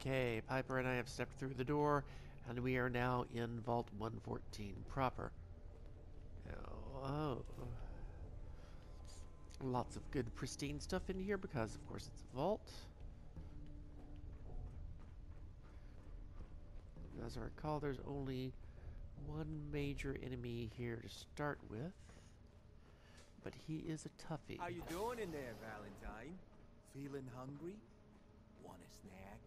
Okay, Piper and I have stepped through the door, and we are now in Vault 114 proper. Oh, oh, lots of good pristine stuff in here because, of course, it's a vault. As I recall, there's only one major enemy here to start with, but he is a toughie. How you doing in there, Valentine? Feeling hungry? Want a snack?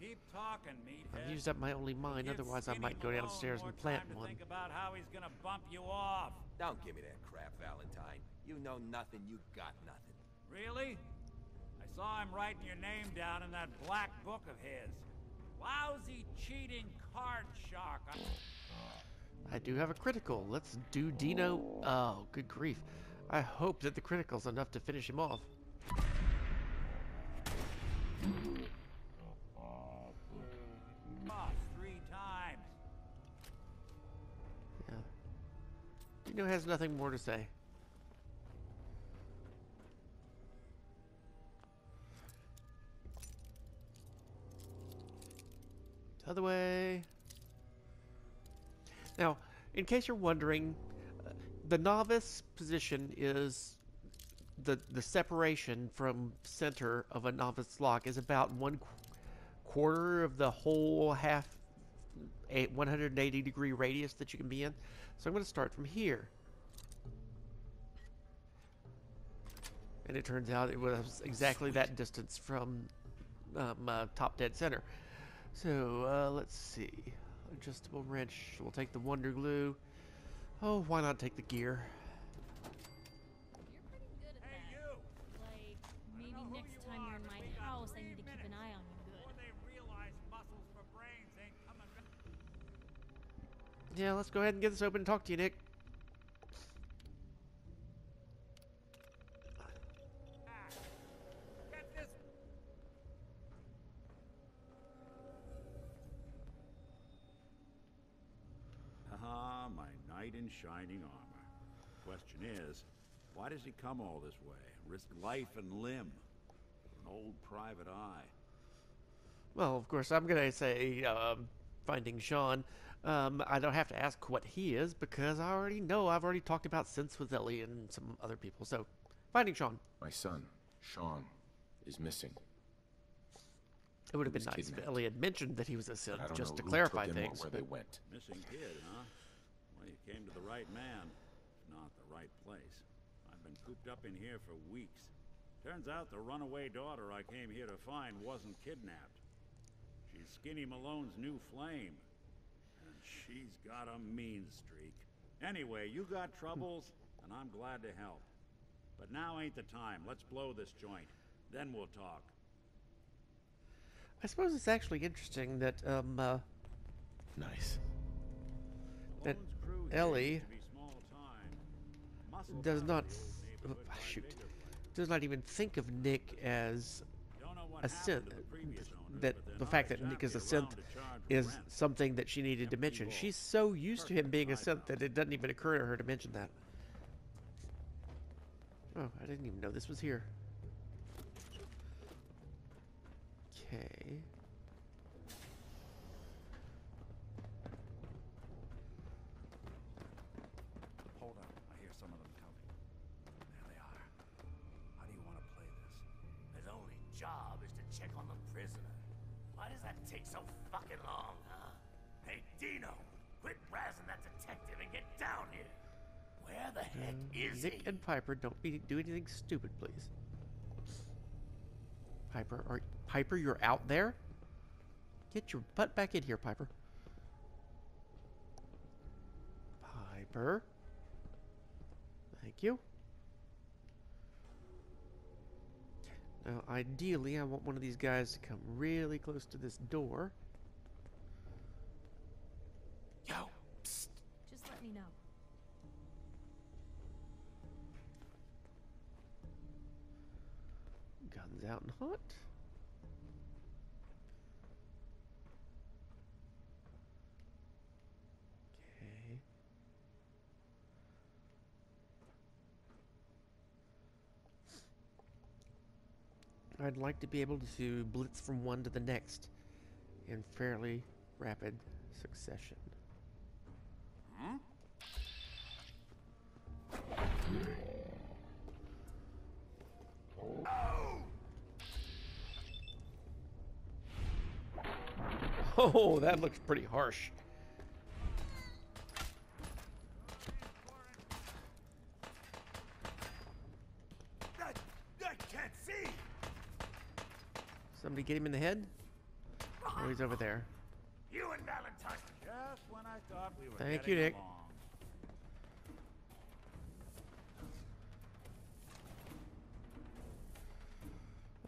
Keep talking, meathead. I've used up my only mine, Give otherwise I might go downstairs and plant to one. Think about how he's gonna bump you off. Don't give me that crap, Valentine. You know nothing, you got nothing. Really? I saw him writing your name down in that black book of his. Lousy, cheating card shark. I- I do have a critical. Let's do Dino. Oh, good grief. I hope that the critical's enough to finish him off. Dino has nothing more to say. Other way. Now, in case you're wondering, uh, the novice position is the the separation from center of a novice lock is about one qu- quarter of the whole half a 180 degree radius that you can be in. So I'm going to start from here. And it turns out it was exactly that distance from um, uh, top dead center. So uh, let's see. Adjustable wrench. We'll take the Wonder Glue. Oh, why not take the gear? Yeah, let's go ahead and get this open and talk to you, Nick. Ah, my knight in shining armor. Question is, why does he come all this way? Risk life and limb? An old private eye. Well, of course, I'm going to say um, Finding Sean. Um, I don't have to ask what he is because I already know. I've already talked about synths with Ellie and some other people. So, Finding Sean. My son, Sean, is missing. It would have been was nice if kidnapped. Ellie had mentioned that he was a but I don't just know to who clarify took him or things. where they went. Missing kid, huh? Well, you came to the right man. If not the right place. I've been cooped up in here for weeks. Turns out the runaway daughter I came here to find wasn't kidnapped. She's Skinny Malone's new flame. And she's got a mean streak. Anyway, you got troubles, and I'm glad to help. But now ain't the time. Let's blow this joint. Then we'll talk. I suppose it's actually interesting that um, uh, Nice. That Malone's crew here Ellie used to be small-time. Muscle does not, oh, shoot, does not even think of Nick as Don't know what a uh, synth. to the previous owners, That the fact that Nick is a synth is something that she needed to mention. She's so used to him being a synth that it doesn't even occur to her to mention that. Oh, I didn't even know this was here. Okay. Where the heck mm, is Nick he? and Piper, don't be do anything stupid, please. Piper, are Piper, you're out there? Get your butt back in here, Piper. Piper. Thank you. Now, ideally, I want one of these guys to come really close to this door. Yo, psst. Just let me know. Guns out and hot. Okay. I'd like to be able to blitz from one to the next in fairly rapid succession. Oh, Oh, that looks pretty harsh. I, I can't see. Somebody get him in the head? Oh, he's over there. You and Valentine. Just when I thought we were Thank you, Nick. along.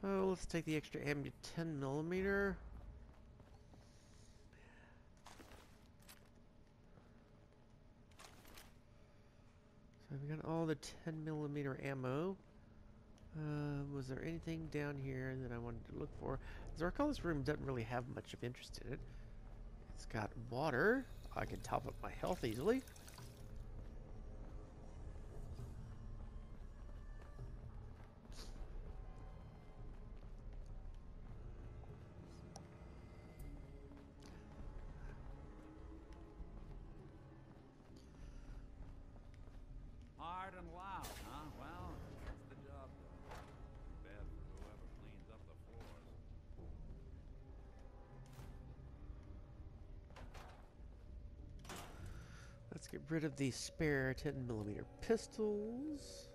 Oh, let's take the extra ammo 10 millimeter. We got all the 10 millimeter ammo. Uh, was there anything down here that I wanted to look for? Zarkal's room doesn't really have much of interest in it. It's got water. I can top up my health easily. Let's get rid of the spare 10 millimeter pistols.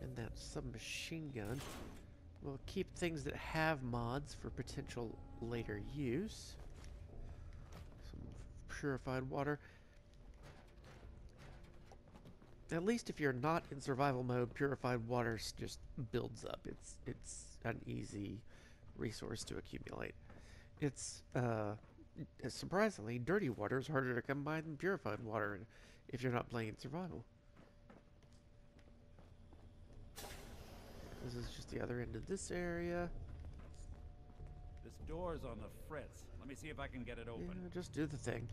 And that submachine gun. We'll keep things that have mods for potential later use. Some purified water. At least if you're not in survival mode, purified water just builds up. It's it's an easy resource to accumulate. It's uh, surprisingly, dirty water is harder to come by than purified water if you're not playing in survival. This is just the other end of this area. This door's on the fritz. Let me see if I can get it Yeah, open. just do the thing.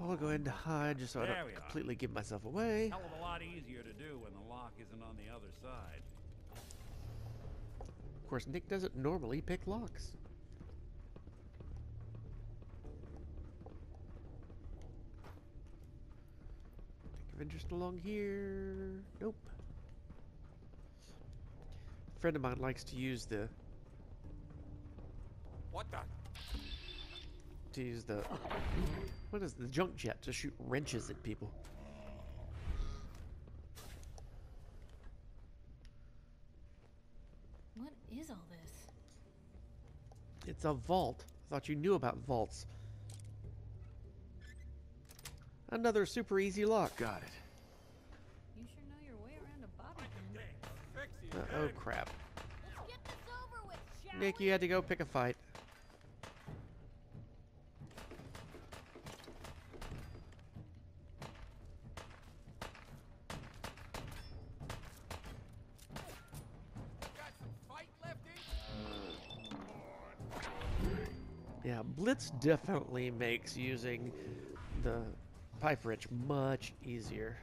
I'll go ahead and hide just so I don't we are. completely give myself away. Hell of a lot easier to do when the lock isn't on the other side. Of course, Nick doesn't normally pick locks. Of interest along here. Nope. A friend of mine likes to use the What the? to use the what is the junk jet to shoot wrenches at people. What is all this? It's a vault. I thought you knew about vaults. Another super easy lock. Got it. You sure know your way around a bobby pin. Uh, oh crap. Let's get this over with, shall Nick, we? you had to go pick a fight. Yeah, Blitz definitely makes using the pipe wrench much easier.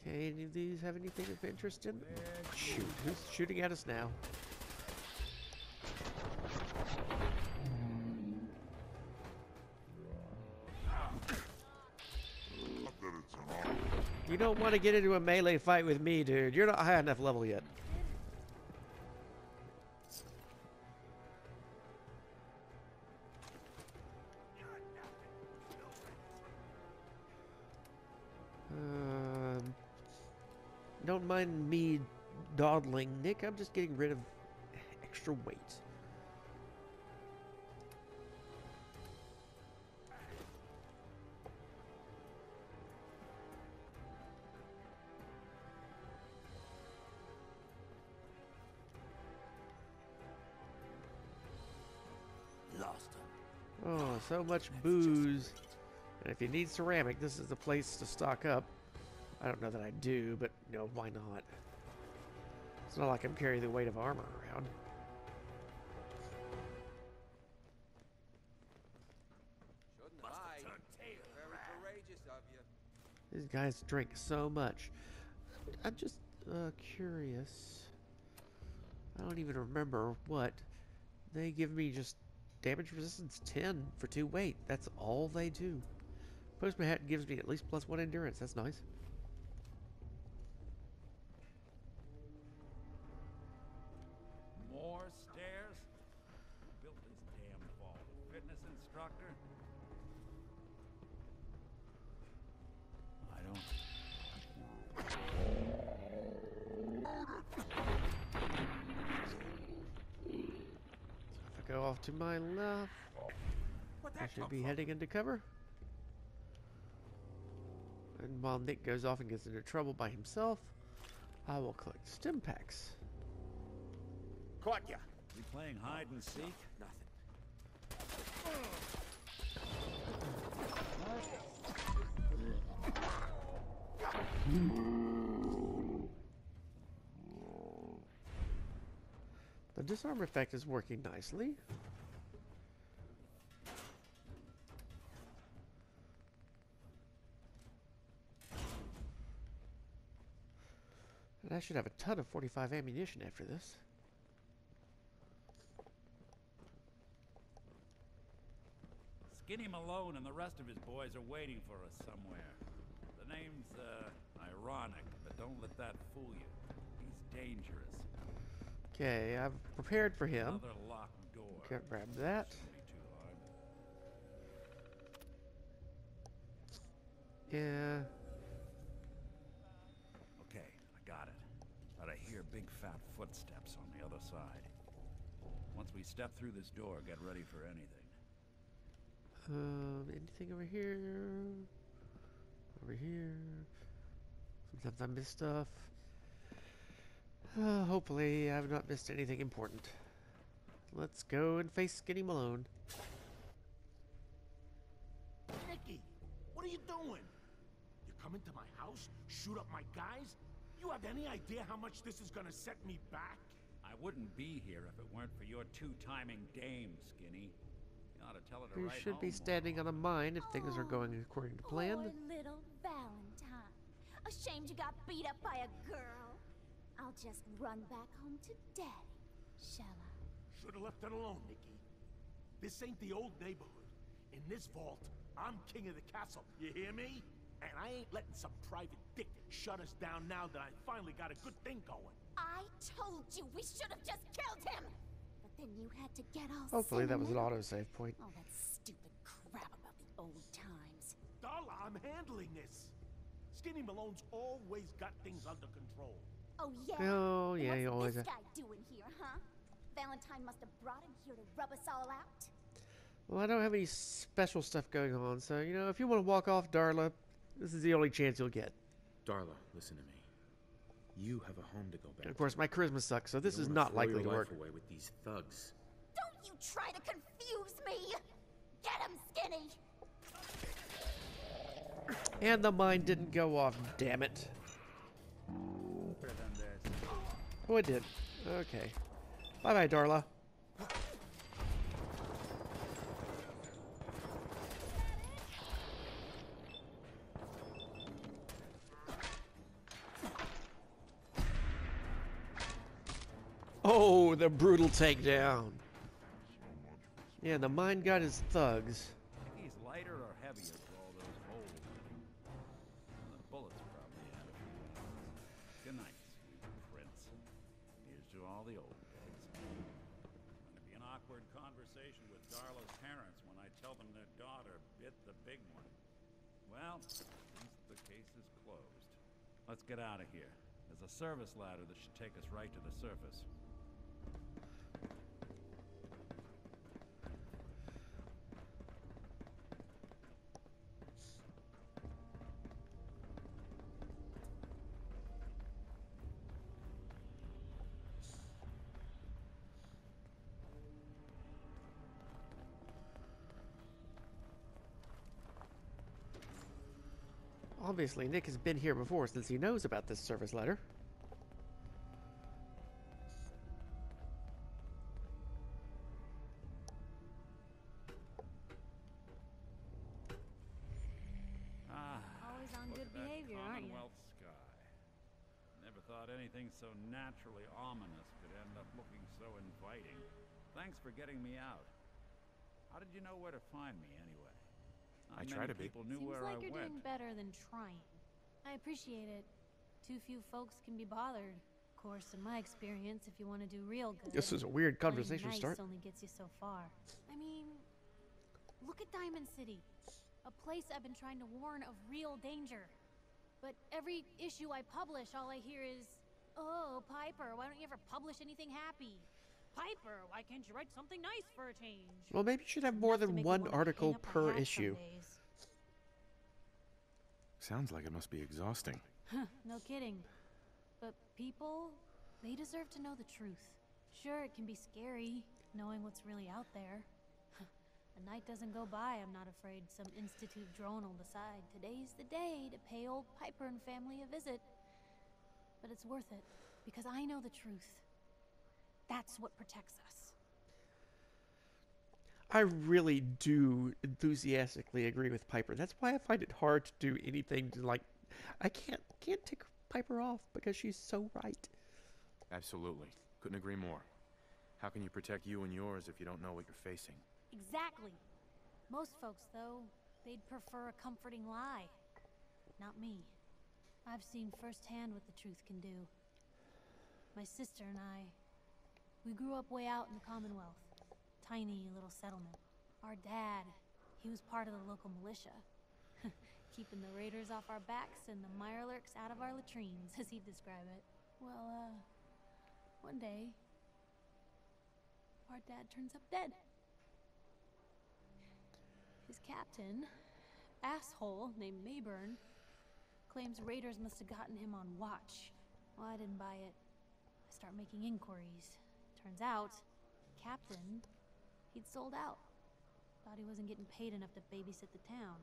Okay, any of these have anything of interest in? Shoot, who's shooting at us now? You don't want to get into a melee fight with me, dude. You're not high enough level yet. Don't mind me dawdling, Nick. I'm just getting rid of extra weight. Lost. Oh, so much booze. And if you need ceramic, this is the place to stock up. I don't know that I do, but you know, why not? It's not like I'm carrying the weight of armor around. These guys drink so much. I'm just uh, curious. I don't even remember what. They give me just damage resistance 10 for 2 weight. That's all they do. Postman hat gives me at least plus 1 endurance. That's nice. More stairs? Who built this damn vault? A fitness instructor? I don't. If I go off to my left, What I should be heading into cover. And while Nick goes off and gets into trouble by himself, I will collect stim packs. Caught ya. We playing hide and seek? Nothing. The disarm effect is working nicely. And I should have a ton of 45 ammunition after this. Skinny Malone and the rest of his boys are waiting for us somewhere. The name's, uh, ironic, but don't let that fool you. He's dangerous. Okay, I've prepared for him. Another locked door. Can't grab that. Shouldn't be too hard. Yeah. Okay, I got it. But I hear big fat footsteps on the other side. Once we step through this door, get ready for anything. Um, anything over here? Over here? Sometimes I miss stuff. Uh, hopefully, I've not missed anything important. Let's go and face Skinny Malone. Nicky, what are you doing? You come into my house, shoot up my guys? You have any idea how much this is gonna set me back? I wouldn't be here if it weren't for your two-timing dame, Skinny. You ought tell her to We should be standing on a mine if things are going according to plan. Poor little Valentine. Ashamed you got beat up by a girl. I'll just run back home to Daddy, shall I? Should've left it alone, Nicky. This ain't the old neighborhood. In this vault, I'm king of the castle. You hear me? And I ain't letting some private dick shut us down now that I finally got a good thing going. I told you we should have just killed him! But then you had to get all Hopefully, that was an sentimental. autosave point. All that stupid crap about the old times. Darla, I'm handling this. Skinny Malone's always got things under control. Oh, yeah? Oh, yeah, what's you always this guy doing here, huh? Valentine must have brought him here to rub us all out. Well, I don't have any special stuff going on, so, you know, if you want to walk off, Darla, this is the only chance you'll get. Darla, listen to me. You have a home to go back And of course, my charisma sucks, so this is don't not wanna throw likely to work. away with these thugs. Don't you try to confuse me! Get him, Skinny! And the mine didn't go off, damn it. Better than this. Oh, it did. Okay. Bye bye, Darla. Oh, the brutal takedown. Yeah, the mine got his thugs. He's lighter or heavier for all those holes? The bullets probably. Good night, sweet prince. Here's to all the old days. Gonna be an awkward conversation with Darla's parents when I tell them their daughter bit the big one. Well, the case is closed. Let's get out of here. There's a service ladder that should take us right to the surface. Obviously, Nick has been here before since he knows about this service letter. Ah, Always on good behavior, aren't you? Commonwealth sky. Never thought anything so naturally ominous could end up looking so inviting. Thanks for getting me out. How did you know where to find me, anyway? Not I try many to be. people knew Seems where like I you're went. doing better than trying. I appreciate it. Too few folks can be bothered. Of course, in my experience, if you want to do real good, This is a weird conversation nice start. only gets you so far. I mean, look at Diamond City, a place I've been trying to warn of real danger. But every issue I publish, all I hear is, "Oh, Piper, why don't you ever publish anything happy?" Piper, why can't you write something nice for a change? Well, maybe you should have more than one article per issue. Sounds like it must be exhausting. no kidding. But people, they deserve to know the truth. Sure, it can be scary, knowing what's really out there. a night doesn't go by, I'm not afraid some Institute drone will decide today's the day to pay old Piper and family a visit. But it's worth it, because I know the truth. That's what protects us. I really do enthusiastically agree with Piper. That's why I find it hard to do anything to like. I can't can't take Piper off because she's so right. Absolutely. Couldn't agree more. How can you protect you and yours if you don't know what you're facing? Exactly. Most folks, though, they'd prefer a comforting lie. Not me. I've seen firsthand what the truth can do. My sister and I, we grew up way out in the Commonwealth. Tiny little settlement. Our dad, he was part of the local militia. Keeping the raiders off our backs and the mirelurks out of our latrines, as he'd describe it. Well, uh, one day, our dad turns up dead. His captain, asshole named Mayburn, claims raiders must have gotten him on watch. Well, I didn't buy it. I start making inquiries. Turns out, captain, he'd sold out. Thought he wasn't getting paid enough to babysit the town.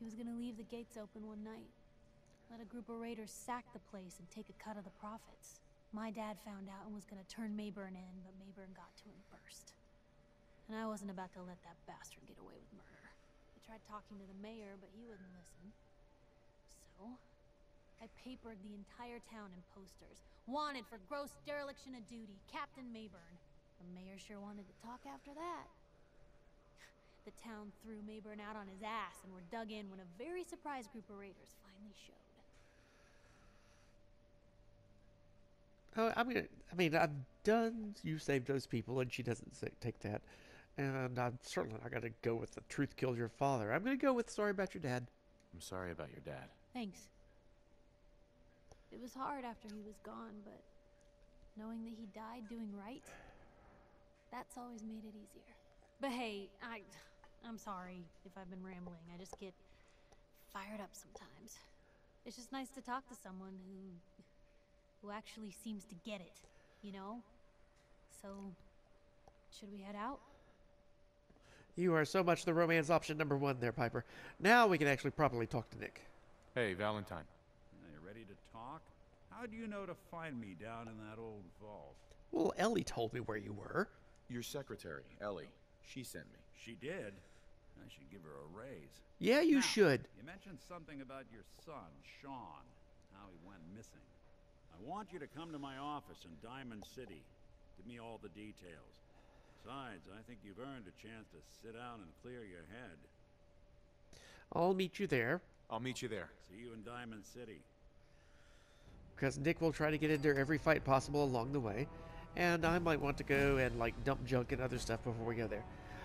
He was gonna leave the gates open one night. Let a group of raiders sack the place and take a cut of the profits. My dad found out and was gonna turn Mayburn in, but Mayburn got to him first. And I wasn't about to let that bastard get away with murder. I tried talking to the mayor, but he wouldn't listen. So, I papered the entire town in posters. Wanted for gross dereliction of duty, Captain Mayburn. The mayor sure wanted to talk after that. The town threw Mayburn out on his ass and were dug in when a very surprised group of raiders finally showed. Oh, I'm gonna. I mean, I've done. You saved those people, and she doesn't say, take that. And I'm certainly not gonna go with the truth killed your father. I'm gonna go with sorry about your dad. I'm sorry about your dad. Thanks. It was hard after he was gone, but knowing that he died doing right, that's always made it easier. But hey, I I'm sorry if I've been rambling. I just get fired up sometimes. It's just nice to talk to someone who who actually seems to get it, you know? So should we head out? You are so much the romance option number one there, Piper. Now we can actually properly talk to Nick. Hey, Valentine. Are you ready to talk? How do you know to find me down in that old vault? Well, Ellie told me where you were. Your secretary, Ellie. She sent me. She did. I should give her a raise. Yeah, you Now, should. You mentioned something about your son, Sean, how he went missing. I want you to come to my office in Diamond City. Give me all the details. Besides, I think you've earned a chance to sit down and clear your head. I'll meet you there I'll meet you there. See you in Diamond City. Because Nick will try to get into every fight possible along the way, and I might want to go and like dump junk and other stuff before we go there.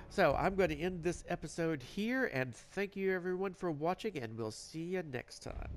So I'm going to end this episode here, and thank you everyone for watching, and we'll see you next time.